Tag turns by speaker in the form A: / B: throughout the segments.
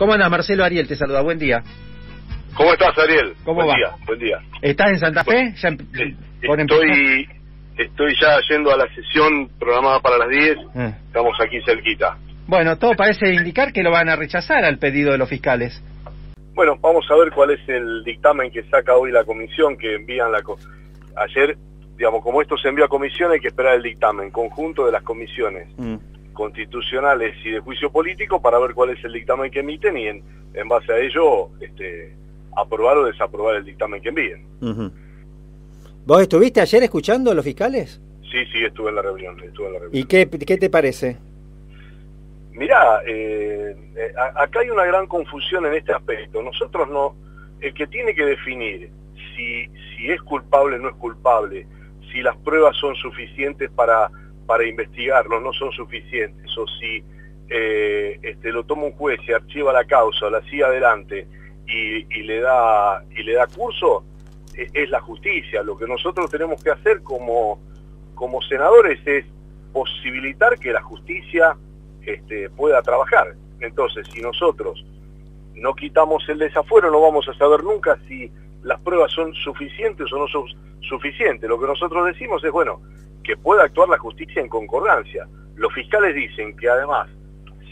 A: ¿Cómo andas, Marcelo Ariel? Te saluda, buen día.
B: ¿Cómo estás, Ariel?
A: ¿Cómo
B: buen
A: va?
B: Día, buen día.
A: ¿Estás en Santa Fe? Ya
B: Eh. Estoy, estoy ya yendo a la sesión programada para las 10.
A: Eh.
B: Estamos aquí cerquita.
A: Bueno, todo parece indicar que lo van a rechazar al pedido de los fiscales.
B: Bueno, vamos a ver cuál es el dictamen que saca hoy la comisión, que envían la... co- Ayer, digamos, como esto se envió a comisión, hay que esperar el dictamen conjunto de las comisiones
A: Mm.
B: Constitucionales y de juicio político para ver cuál es el dictamen que emiten y en, en base a ello este, aprobar o desaprobar el dictamen que envíen.
A: ¿Vos estuviste ayer escuchando a los fiscales?
B: Sí, sí, estuve en la reunión, estuve en la reunión.
A: ¿Y qué, qué te parece?
B: Mirá, eh, eh, acá hay una gran confusión en este aspecto. Nosotros no, el que tiene que definir si, si es culpable o no es culpable, si las pruebas son suficientes para, para investigarlo, no son suficientes, o si eh, este, lo toma un juez y archiva la causa, la sigue adelante y, le da y le da curso, eh, es la justicia. Lo que nosotros tenemos que hacer como, como senadores es posibilitar que la justicia este, pueda trabajar. Entonces, si nosotros no quitamos el desafuero, no vamos a saber nunca si las pruebas son suficientes o no son suficientes. Lo que nosotros decimos es, bueno, que pueda actuar la justicia en concordancia. Los fiscales dicen que además,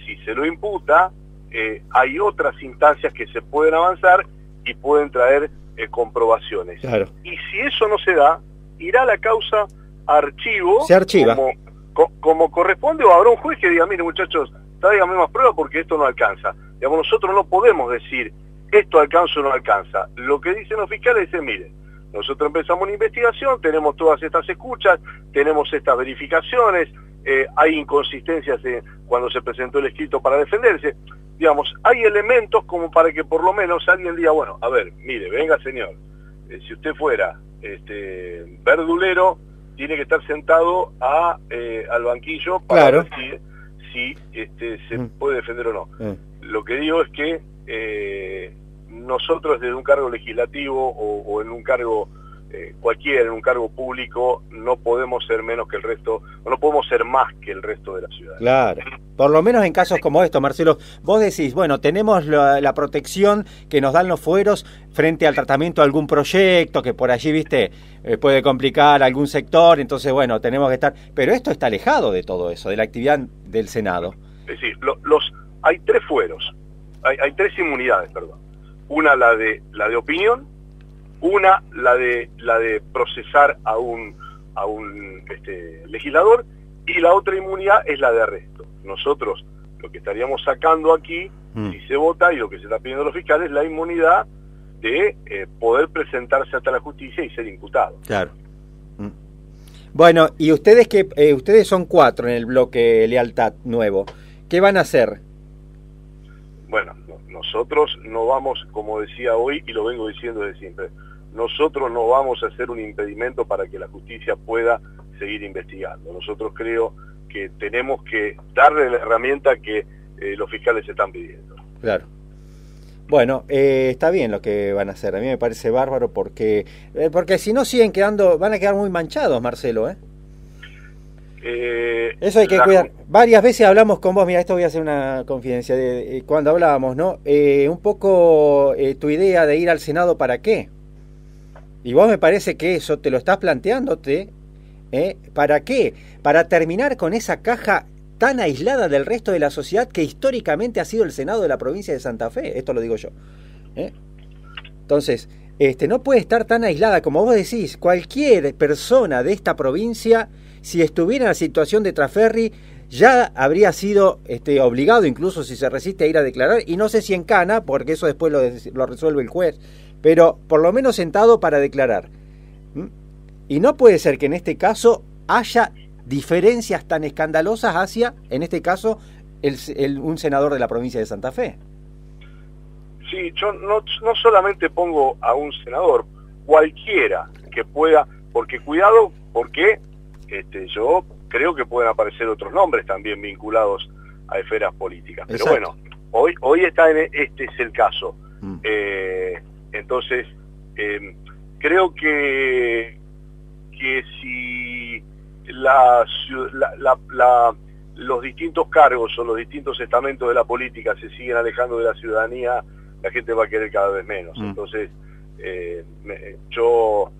B: si se lo imputa, eh, hay otras instancias que se pueden avanzar y pueden traer eh, comprobaciones.
A: Claro.
B: Y si eso no se da, irá la causa a archivo.
A: Se archiva.
B: Como, co- como corresponde o habrá un juez que diga, mire muchachos, tráigame más pruebas porque esto no alcanza. Digamos, nosotros no podemos decir esto alcanza o no alcanza. Lo que dicen los fiscales es, mire, nosotros empezamos una investigación, tenemos todas estas escuchas, tenemos estas verificaciones, eh, hay inconsistencias en- cuando se presentó el escrito para defenderse. Digamos, hay elementos como para que por lo menos alguien diga, bueno, a ver, mire, venga señor, eh, si usted fuera este, verdulero, tiene que estar sentado a, eh, al banquillo para
A: Claro.
B: ver si, este, se
A: Mm.
B: puede defender o no. Lo que digo es que nosotros desde un cargo legislativo o, o en un cargo eh, cualquiera, en un cargo público, no podemos ser menos que el resto, o no podemos ser más que el resto de la ciudad.
A: Claro. Por lo menos en casos como estos, Marcelo, vos decís, bueno, tenemos la, la protección que nos dan los fueros frente al tratamiento de algún proyecto que por allí, viste, eh, puede complicar algún sector, entonces, bueno, tenemos que estar... Pero esto está alejado de todo eso, de la actividad del Senado.
B: Es decir, lo- los, hay tres fueros, hay, hay tres inmunidades, perdón. Una la de la de opinión, una la de la de procesar a un a un este, legislador y la otra inmunidad es la de arresto. Nosotros lo que estaríamos sacando aquí,
A: Mm.
B: si se vota y lo que se está pidiendo a los fiscales, es la inmunidad de eh, poder presentarse ante la justicia y ser imputado.
A: Claro. Mm. Bueno, y ustedes que eh, ustedes son cuatro en el bloque Lealtad nuevo. ¿Qué van a hacer?
B: Bueno, no- nosotros no vamos, como decía hoy y lo vengo diciendo desde siempre, nosotros no vamos a hacer un impedimento para que la justicia pueda seguir investigando. Nosotros creo que tenemos que darle la herramienta que eh, los fiscales están pidiendo.
A: Claro. Bueno, eh, está bien lo que van a hacer. A mí me parece bárbaro porque eh, porque si no siguen quedando, van a quedar muy manchados, Marcelo. ¿eh?
B: Eh,
A: Eso hay que
B: la-
A: cuidar. Varias veces hablamos con vos, mira, esto voy a hacer una confidencia. De, eh, cuando hablábamos, ¿no? Eh, un poco eh, tu idea de ir al Senado, ¿para qué? Y vos me parece que eso te lo estás planteándote. ¿eh? ¿Para qué? Para terminar con esa caja tan aislada del resto de la sociedad que históricamente ha sido el Senado de la provincia de Santa Fe. Esto lo digo yo. ¿eh? Entonces, este, no puede estar tan aislada como vos decís. Cualquier persona de esta provincia, si estuviera en la situación de Traferri, ya habría sido este, obligado, incluso si se resiste a ir a declarar, y no sé si en cana, porque eso después lo, resuelve el juez, pero por lo menos sentado para declarar. ¿Mm? Y no puede ser que en este caso haya diferencias tan escandalosas hacia, en este caso, el- el- un senador de la provincia de Santa Fe.
B: Sí, yo no, no solamente pongo a un senador, cualquiera que pueda, porque cuidado, porque este, yo creo que pueden aparecer otros nombres también vinculados a esferas políticas. Pero
A: Exacto.
B: bueno, hoy, hoy está en, este es el caso.
A: Mm.
B: Eh, entonces, eh, creo que, que si la, la, la- los distintos cargos o los distintos estamentos de la política se siguen alejando de la ciudadanía, la gente va a querer cada vez menos.
A: Mm.
B: Entonces, eh, me- yo,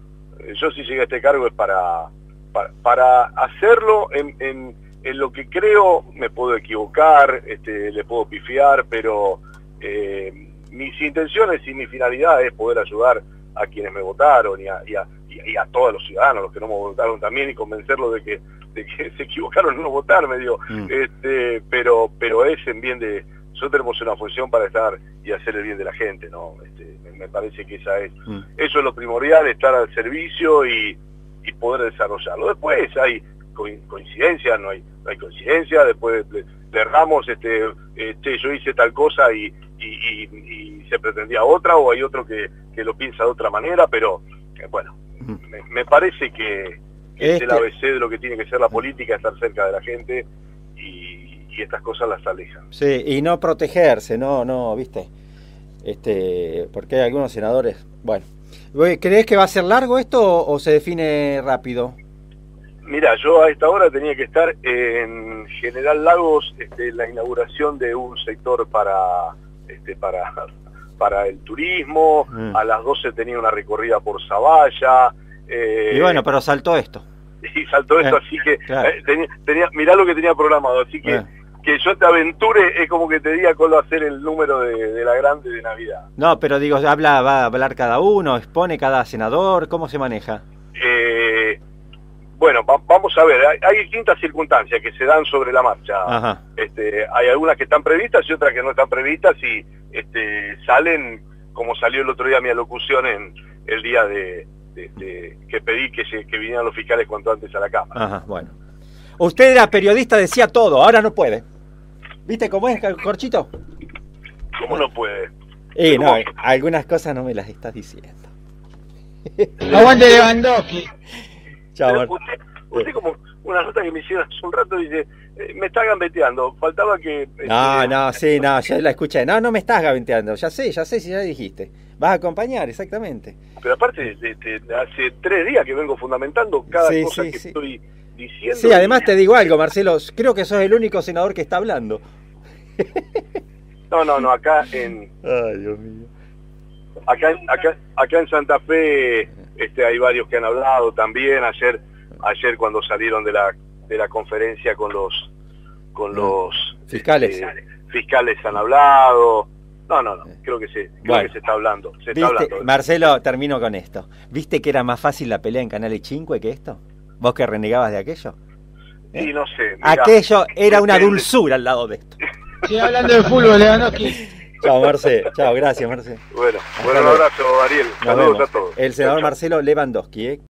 B: yo si llegué a este cargo es para, para, para hacerlo en, en, en lo que creo, me puedo equivocar, este, le puedo pifiar, pero eh, mis intenciones y mi finalidad es poder ayudar a quienes me votaron y a, y a, y a todos los ciudadanos, los que no me votaron también, y convencerlos de que, de que se equivocaron en no votarme, digo,
A: Mm.
B: este, pero, pero es en bien de, nosotros tenemos una función para estar y hacer el bien de la gente, ¿no? Este, me, me parece que esa es,
A: Mm.
B: eso es lo primordial, estar al servicio y, y poder desarrollarlo. Después hay co- coincidencias, no hay, no hay coincidencia, después le, le erramos, este, este, yo hice tal cosa y, y, y- se pretendía otra, o hay otro que, que lo piensa de otra manera, pero eh, bueno,
A: Mm.
B: me, me parece que, que es el ABC de lo que tiene que ser la política, estar cerca de la gente y, y estas cosas las alejan.
A: Sí, y no protegerse, no, no, viste. Este, porque hay algunos senadores. Bueno, ¿crees que va a ser largo esto o, o se define rápido?
B: Mira, yo a esta hora tenía que estar en General Lagos, este, la inauguración de un sector para, este, para, para el turismo,
A: Mm.
B: a las 12 tenía una recorrida por Zavalla, eh,
A: Y bueno, pero saltó esto.
B: y saltó esto,
A: Eh,
B: así que
A: claro.
B: eh, tenía, tenía- mirá lo que tenía programado, así que
A: Eh.
B: Que yo te aventure es como que te diga cuál va a ser el número de, de la grande de Navidad.
A: No, pero digo, habla, va a hablar cada uno, expone cada senador, ¿cómo se maneja?
B: Eh, bueno, va- vamos a ver, hay, hay distintas circunstancias que se dan sobre la marcha.
A: Ajá.
B: Este, hay algunas que están previstas y otras que no están previstas y este, salen como salió el otro día mi alocución en el día de, de- de- que pedí que, se, que vinieran los fiscales cuanto antes a la Cámara.
A: Ajá, bueno. Usted era periodista, decía todo, ahora no puede. ¿Viste cómo es, Corchito?
B: ¿Cómo no puede?
A: Eh, no,
B: ¿Cómo?
A: algunas cosas no me las estás diciendo.
C: Aguante Lewandowski.
A: Chao,
B: usted, usted como una nota que me hicieron hace un rato dice, eh, me está gambeteando, faltaba que...
A: No,
B: este,
A: no, sí, no, ya la escuché. No, no me estás gaventeando, ya sé, ya sé si ya dijiste. Vas a acompañar, exactamente.
B: Pero aparte, de- de- de hace tres días que vengo fundamentando cada
A: Sí,
B: cosa
A: sí,
B: que
A: sí.
B: estoy diciendo.
A: Sí, además
B: y-
A: te digo algo, Marcelo, creo que sos el único senador que está hablando.
B: No, no, no, acá en,
A: Ay, Dios mío.
B: acá, en- acá, acá en Santa Fe este, hay varios que han hablado también. Ayer, ayer cuando salieron de la, de la conferencia con los, con
A: Ah,
B: los
A: fiscales.
B: este, fiscales han hablado. No, no, no, creo que se, creo
A: Bueno.
B: que se está hablando. Se está hablando.
A: Marcelo, termino con esto. ¿Viste que era más fácil la pelea en Canal 5 que esto? ¿Vos que renegabas de aquello?
B: Y no sé. mirá,
A: Aquello era una
B: depende.
A: dulzura al lado de esto.
C: Sigue hablando de fútbol, Lewandowski.
A: Chao, Marce. Chao, gracias, Marce.
B: Bueno, un abrazo, Ariel.
A: Nos
B: Saludos
A: vemos.
B: a todos.
A: El senador. Marcelo Lewandowski, ¿eh?